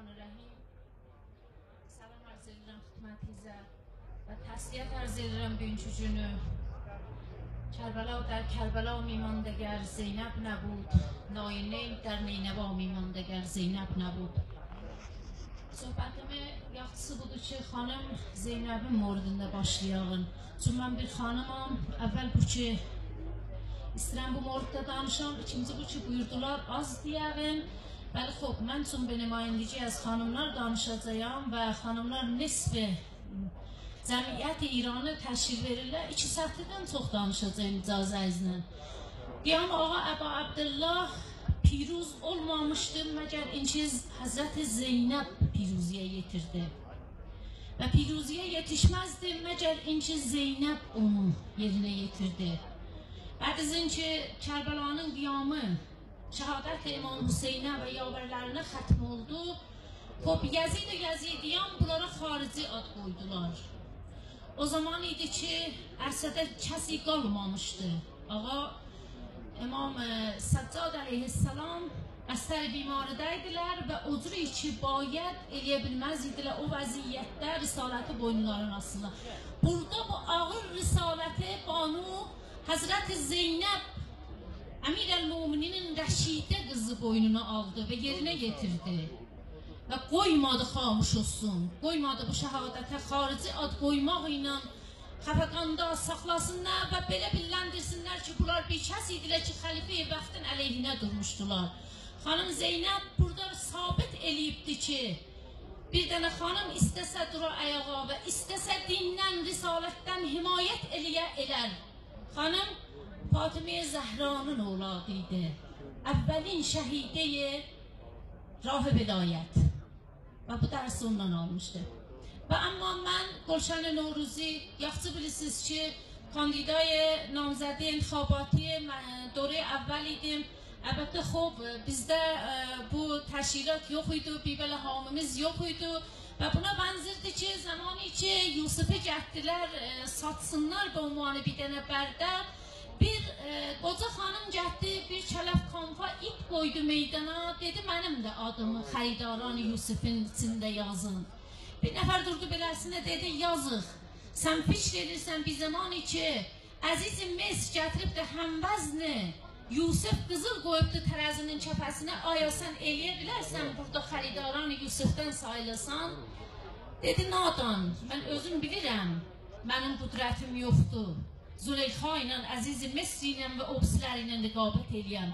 الرحمن الرحیم Salam arz edirəm xidmətinizə və təsliyyət arz edirəm bugünkü günü. Kərbəla در کربلا میماندگر زینب نبود ناینه در نینوا میماندگر زینب نبود Söhbətimin yaxşısı budur ki, xanım Zeynəbin mordunda başlayağın. Çünki mən bir xanımam. Əvvəl bu ki, istəyirəm bu mordda danışam. İkinci bu ki, buyurdular az deyəğin. Bəli, xob, mən üçün bir nümayəndəki az xanımlar danışacağam və xanımlar nisbi cəmiyyət İranı təşkil verirlər. İki sətirdən çox danışacağım icazənizlə. Qiyam ağa Əba Abdullah piruz olmamışdır məgər inkiz Həzrəti Zeynəb piruziyə yetirdi. Və piruziyə yetişməzdi məgər inkiz Zeynəb onu yerinə yetirdi. Bədizin ki, Kərbəlanın qiyamı şəhadət İmam Hüseynə və yavərlərinə xətm oldu. Xub, Yezid və Yezidiyan bunlara xarici ad qoydular. O zaman idi ki, ərsədə kəsi qalmamışdı. Ağa İmam Səccad əleyhissalam əsər bimarıda idilər və o cür ki, bayət eləyə bilməz idilər o vəziyyətdə risaləti boynlarına asılı. Burada bu ağır risaləti Banu Həzrəti Zeynəb Əmir el-Muminin rəşidə qızı boynuna aldı və yerinə yetirdi. Və qoymadı xamuş olsun, qoymadı bu şəhadətə xarici ad qoymaq ilə xəfəqanda saxlasınlar və belə billəndirsinlər ki, bunlar bir kəs idilər ki, xəlifə bəxtin əleyhinə durmuşdular. Xanım Zeynəb burada sabit eləyibdi ki, bir dənə xanım istəsə dura ayağa və istəsə dindən, risalətdən himayət eləyə elər. Xanım فاطمه زهرانون اولاد دیده. اولین شهیده راه بدایت و بو درس اوندن آلمشته و اما من گلشن نوروزی یخصه بلیسیز چه کاندیدای نامزده انتخاباتی دوره اول ایدیم البته خوب بزده بو تشیرات یو خویدو بیبل حاممز یو خویدو و بنا بنزرده چه زمانی چه یوسف جهدیلر ساتسنلر به عنوان بیدن بردر Bir e, qoca xanım getdi, bir kələf konfa ip qoydu meydana, dedi mənim də adımı xəridaran Yusufun içində yazın. Bir nəfər durdu beləsinə dedi, yazıq. Sən fikr edirsən bir zaman ki, əzizim mes gətirib də həmvəzni Yusuf qızıl qoyubdu tərəzinin kəfəsinə, aya sən eləyə bilərsən burada xəridaran Yusufdan sayılasan? Dedi, nadan, mən özüm bilirəm, mənim qüdrətim yoxdur. Züleyxa ilə, əzizi Mesri ilə və obsilər ilə rəqabət eləyən.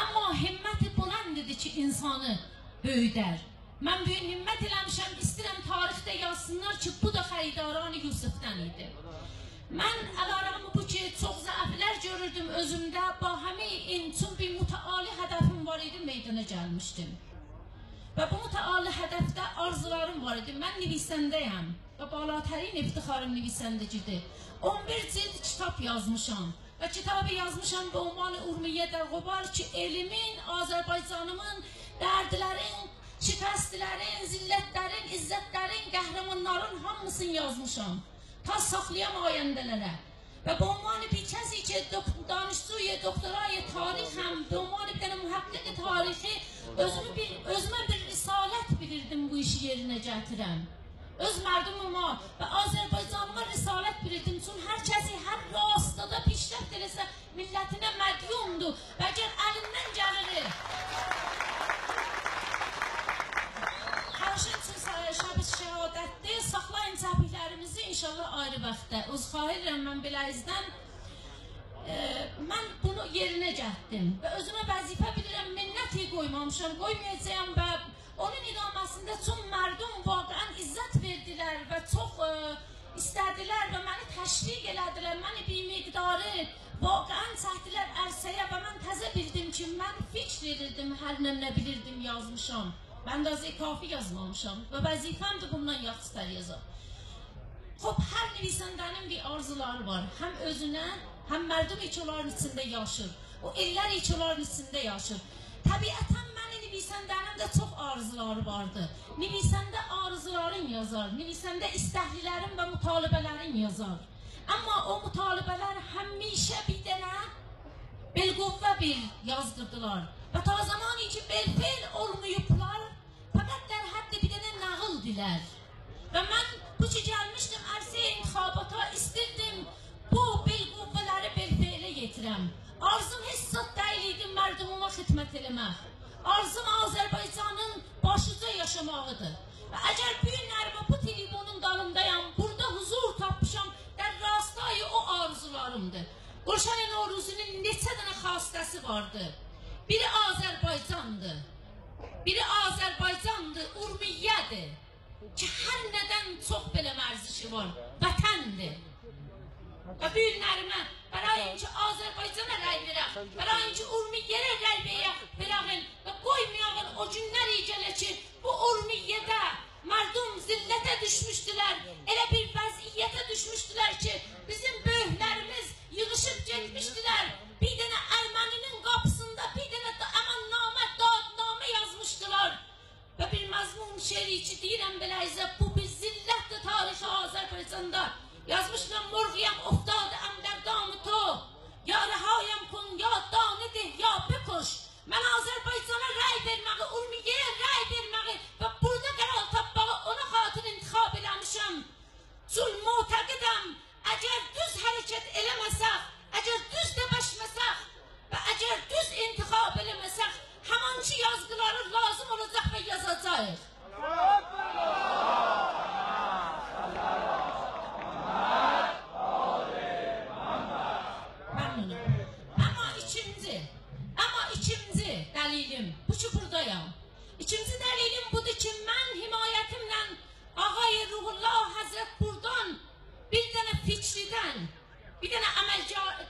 Amma himməti bulandıdır ki, insanı böyüdər. Mən böyük himmət eləmişəm, istəyirəm tarixdə yazsınlar ki, bu da xəridaran Yusufdan idi. Mən əlarəmi bu ki, çox zəiflər görürdüm özümdə, ba həmin üçün bir mütəali hədəfim var idi, meydana gəlmişdim. Və bu mütəali hədəfdə arzularım var idi. Mən nivisəndəyəm və balatərin iftixarım nivisəndəcidir. 11 cild kitab yazmışam və kitabı yazmışam bu ünvanı Urmiyə Dəğubar ki, elimin, Azərbaycanımın, dərdlərin, şikəstlərin, zillətlərin, izzətlərin, qəhrəmanların hamısını yazmışam. Ta saxlayam ayəndələrə. Bu ünvanı bir kəsi ki, danışsuya, doktoraya tarixəm, bu ünvanı bir dənə mühəqqiq tarixi, özümü bir gətirəm. Öz mərdumuma və Azərbaycanıma risalət bilirdim. Çünki hər kəsi hər rastada pişrəft eləsə millətinə mədyumdur və əgər əlindən gəlir. Qarşı üçün şəb şəhadətdir. Saxlayın təbriklərimizi inşallah ayrı vaxtda. Uzxahir edirəm mən beləyizdən. E, mən bunu yerinə gətdim və özümə vəzifə bilirəm, minnət qoymamışam, qoymayacağam və onun iqaməsində çox mərdum vaqəən izzət verdilər və çox ə, istədilər və məni təşviq elədilər, məni bir miqdarı vaqəən çəkdilər ərsəyə və mən təzə bildim ki, mən fikr edirdim, hər nə nə bilirdim, yazmışam. Mən də azı kafi yazmamışam və vəzifəmdir bundan yaxşılar yazam. Xop, hər nivisəndənin bir arzuları var. Həm özünə, həm mərdum heç onların içində yaşır. O illər heç onların içində yaşır. Təbiətən məni Nivisəndənin də çox arzuları vardı. Nivisəndə arzuların yazar, Nivisəndə istəklilərin və mütalibələrin yazar. Amma o mütalibələr həmişə bir dənə belqovva bir yazdırdılar. Və ta zaman ki, belfel olmayıblar, fəqət dər həddə bir dənə nağıl dilər. Və mən bu ki, gəlmişdim ərsəyə intixabata, istirdim bu belqovvaları belfelə yetirəm. Arzum hissat dəyiliydim mərdumuma xidmət eləmək. Arzum Azərbaycanın başıca yaşamağıdır. Və əgər bu günlərimi bu tribunun dalındayam, burada huzur tapmışam, der rastayı o arzularımdır. Gülşen Noruzi'nin neçə dənə xastəsi vardı. Biri Azərbaycandır. Biri Azərbaycandır, Urmiyyədir. Ki hər nədən çox belə mərzişi var. Vətəndir. Və bu günlərimə برای اینکه آذربایجان رای verək, برای اینکه Urmiyyəyə rəy verək, verəğin və qoymayağın o günlər gələ ki, bu Urmiyyədə mərdum zillətə düşmüşdülər, elə bir vəziyyətə düşmüşdülər ki, bizim böyüklərimiz yığışıb getmişdilər, bir dənə Erməninin qapısında bir dənə də əmannamə, dadnamə yazmışdılar. Və bir məzmun şeiri ki, deyirəm Ağay Ruhullah Həzrət buradan bir dənə fikridən, bir dənə əməl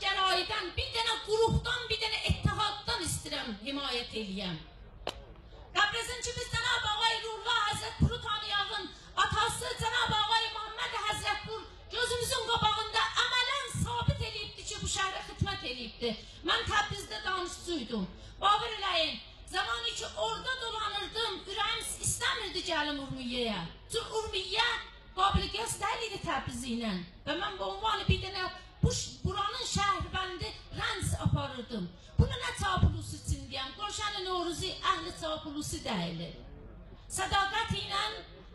gəraydən, bir dənə qrupdan, bir dənə ittihaddan istəyirəm himayət eləyəm. Qəbrəzin ki, biz Cənab Ağay Ruhullah Həzrət Puru tanıyağın atası Cənab Ağay Muhammed Həzrət Pur gözümüzün qabağında əmələn sabit eləyibdi ki, bu şəhərə xidmət eləyibdi. Mən Təbrizdə danışçıydum. Babır eləyin, zamanı ki orada dolanırdım, ürəyim istəmirdi gəlim Urmiyyəyə. Çünki Urmiyyə qabil qəst deyil idi Təbrizi ilə. Və mən bu ünvanı bir dənə bu, buranın şəhərbəndi rəns aparırdım. Bunu nə çapulusu üçün deyəm, Qurşan-ı Noruzi əhli çapulusu deyilir. Sədaqət ilə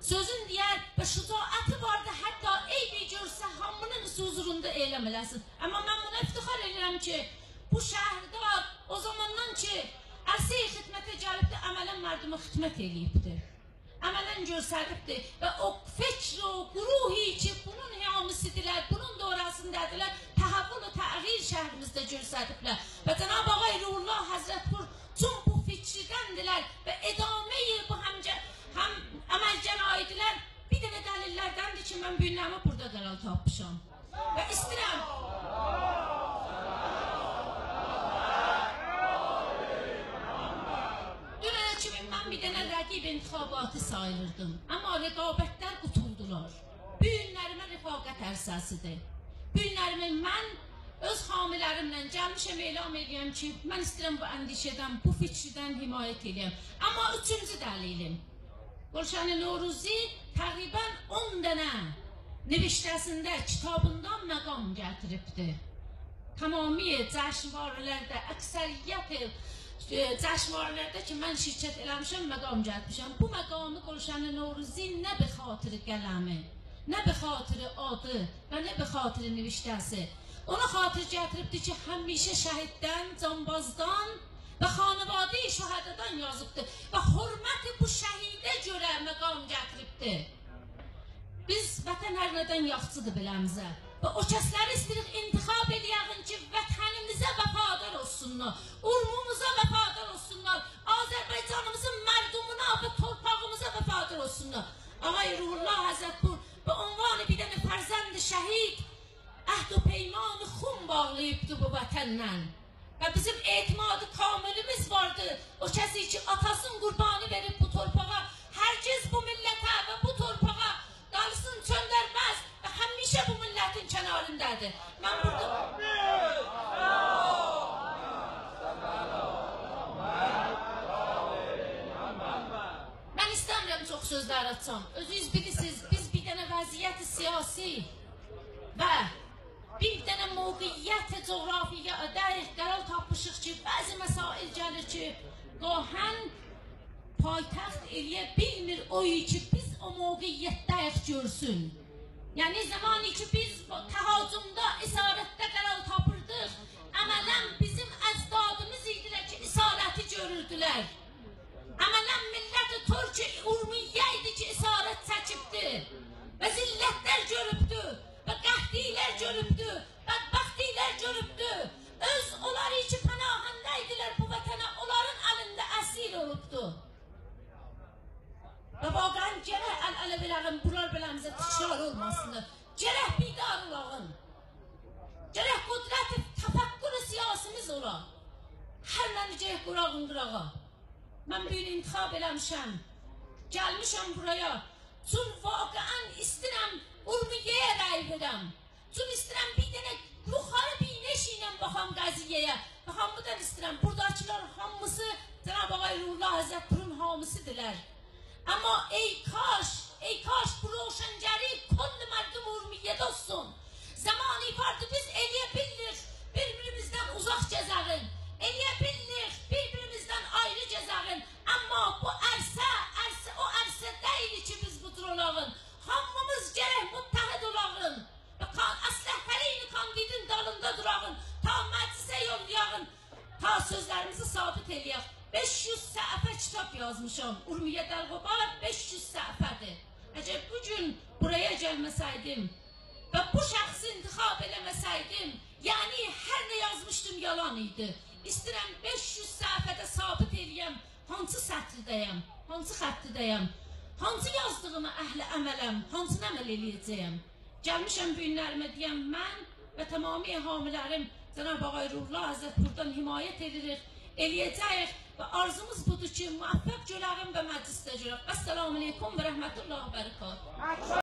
sözün deyər və şücaəti vardı, hətta eybi görsə hamının huzurunda eyləm eləsin. Amma mən buna iftixar edirəm ki, bu şəhərdə o zamandan ki, ərsəyə xidmətə gəlibdi, əmələn mərdumə xidmət eləyibdi. Əmələn göstəribdi və o fikr o quruhi ki, bunun hiyamisidirlər, bunun doğrasındadirlər, təhəvvül və təğyir şəhrimizdə göstəriblər. Və Cənab Ağay Ruhullah Həzrət Pur tüm bu fikridəndirlər və edameyi bu həmcə, həm əməl cənaidilər bir dənə dəlillərdəndir ki, mən bünyəmi burada qərar tapmışam. Və istəyirəm Dünən kimi mən bir dənə rəqib intihabatı sayılırdım. Amma rəqabətlər qutuldular. Bu günlərimə rifaqət ərsəsidir. Bu günlərimi mən öz hamilərimlə gəlmişəm elan edirəm ki, mən istəyirəm bu əndişədən, bu fikirdən himayət edəyəm. Amma üçüncü dəlilim. Gülşən Noruzi təqribən 10 dənə neviştəsində, kitabından məqam gətiribdi. Tamamiyə cəşnvarələrdə, əksəriyyət جشنوارlarda ki mən şirkət eləmişəm, məqam gəlmişəm. Bu məqamı Gülşən Noruzi nə به خاطر qələmi, nə به خاطر adı və nə به خاطر niviştəsi. Ona xatir gətiribdi ki, həmişə şəhiddən, canbazdan və xanəvadə şəhədədən yazıbdı və hörmət bu şəhidə görə məqam gətiribdi. Biz vətən hər nədən yaxçıdır biləmizə. Və o kəsləri istəyirik intixab edəyəğin ki, vətənimizə vəfadar olsunlar, urmumuza vəfadar olsunlar, Azərbaycanımızın mərdumuna və torpağımıza vəfadar olsunlar. Ağay Ruhullah Həzrətpur və onvanı bir dənə fərzənd şəhid əhd و peymanı xun bağlayıbdı bu vətənlə. Və bizim etimadı kamilimiz vardı. O kəsi ki, atasının qurbanı verib bu torpağa, herkes bu millətə və bu torpağa dalsın çöndərməz həmişə bu millətin kənarındadır. Mən burada... Mən istəmirəm çox sözlər açam. Özünüz bilirsiniz, biz bir dənə vəziyyət siyasi və bir dənə mövqiyyət coğrafiyə dəqiq qərar tapmışıq ki, bəzi məsail gəlir ki, qahən paytaxt eləyə bilmir o ki, biz o mövqeyiyyətdəyik görsün. Yəni zamanı ki biz bu təhacümdə, isarətdə qərar tapırdıq, əmələn bizim biləyəm, bunlar beləmizə təkrar olmasını. Gərək bidar olağın. Gərək qudrət təfəkkür siyasimiz ola. Hər nə necək qurağın qırağa. Mən bir intixab eləmişəm. Gəlmişəm buraya. Çün vaqəən istirəm Urmiyeyə rəy verəm. Çün istirəm bir dənə yuxarı bir neşinə baxam qəziyyəyə. Baxam bu da istirəm. Buradakılar hamısı Cenab-ı Gayrullah Həzrətinin hamısıdırlar. Amma ey kaş, ey kaş bu roşəncəri kullu mərdum Urmiye'də olsun. Zamanı vardı biz eləyə bildik bir-birimizdən uzaq gəzərin. Eləyə bildik bir-birimizdən ayrı gəzərin. Amma bu ərsə, ərsə o ərsə deyil ki biz budur olağın. Hamımız gərək müttəhid olağın. Və kan, əsləhərini kandidin dalında durağın. Ta məclisə yollayağın. Ta sözlərimizi sabit eləyək. 500 səhifə kitab yazmışam. Urmiyə Dəlqobar 500 səhifədir. Əgər bu gün buraya gəlməsəydim və bu şəxsi intixab eləməsəydim, yəni hər nə yazmışdım yalan idi. İstəyirəm 500 səhifədə sabit eləyəm hansı sətridəyəm, hansı xəttidəyəm, hansı yazdığımı əhli əmələm, hansını əməl eləyəcəyəm. Gəlmişəm bu günlərimə deyəm mən və tamamilə hamilərim Cənab Ağay Ruhullah Həzrət buradan himayət edirik, eləyəcəyik və arzumuz budur ki, müvəffəq görərim və məclisdə görək. Əssalamu aleykum və rəhmətullah və bərəkatuhu.